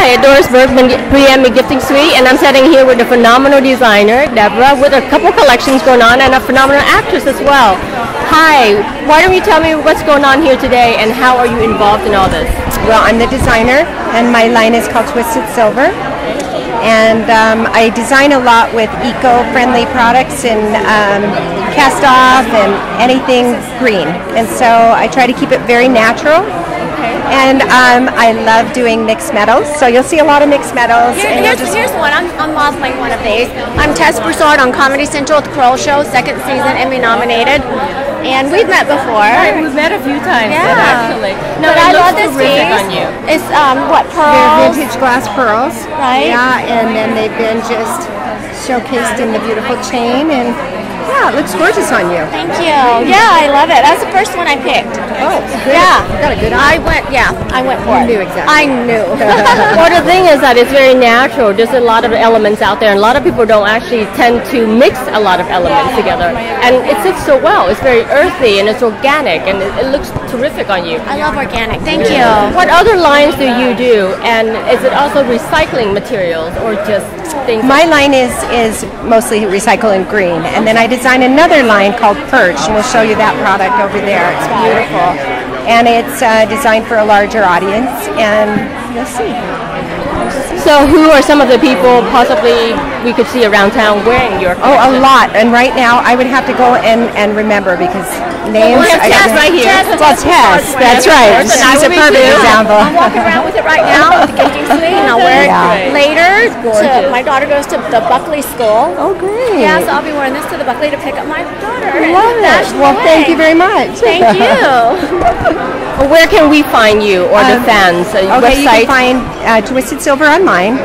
Hi, Doris Bergman, Pre-Emmy Gifting Suite, and I'm sitting here with a phenomenal designer, Deborah, with a couple collections going on, and a phenomenal actress as well. Hi, why don't you tell me what's going on here today, and how are you involved in all this? Well, I'm the designer, and my line is called Twisted Silver. And um, I design a lot with eco-friendly products and um, cast off and anything green. And so I try to keep it very natural. And um, I love doing mixed metals. So you'll see a lot of mixed metals. Here, and you'll here's, here's one. I'm, I'm modeling one of these. I'm Tess Broussard on Comedy Central with Kroll Show, second season, Emmy nominated. And we've met before. We've met a few times, Yeah. actually. No, but it I looks love this terrific piece. on you. It's um, what They're pearls? vintage glass pearls. Right. Yeah, and then they've been just showcased in the beautiful chain. And yeah, it looks gorgeous on you. Thank you. Yeah, I love it. That's the first one I picked. Oh, good. Yeah. You got a good I went. Yeah, I went for You it. knew exactly. I knew. well, the thing is that it's very natural. There's a lot of elements out there, and a lot of people don't actually tend to mix a lot of elements together. And it sits so well. It's very earthy and it's organic, and it, it looks terrific on you. I love organic. Thank you. What other lines do you do? And is it also recycling materials or just things? My line is is mostly recycle and green, and then I design another line called Perch, and we'll show you that product over there. It's beautiful, and it's uh, designed for a larger audience, and you'll see. so, who are some of the people possibly we could see around town wearing your? Oh, a lot, and right now I would have to go and, and remember because names. we have Tess right here. Well, Tess, that's right. I She's a perfect too. example. I'm walking around with it right now at the gifting suite, and I'll wear it Yeah. later. To, my daughter goes to the Buckley School. Oh, great. Yeah, so I'll be wearing this to the Buckley to pick up my daughter. Love it. Well, thank you very much. Thank you. Where can we find you or the Um, fans? Uh, Okay, you can find uh, Twisted Silver online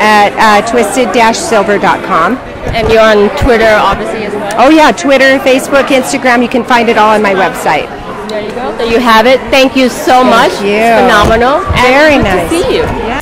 at uh, twisted-silver.com. and you're on Twitter, obviously as well. Oh yeah, Twitter, Facebook, Instagram. You can find it all on my website. There you go. There you have it. Thank you so much. you. It's phenomenal. Very good nice. to see you. Yeah.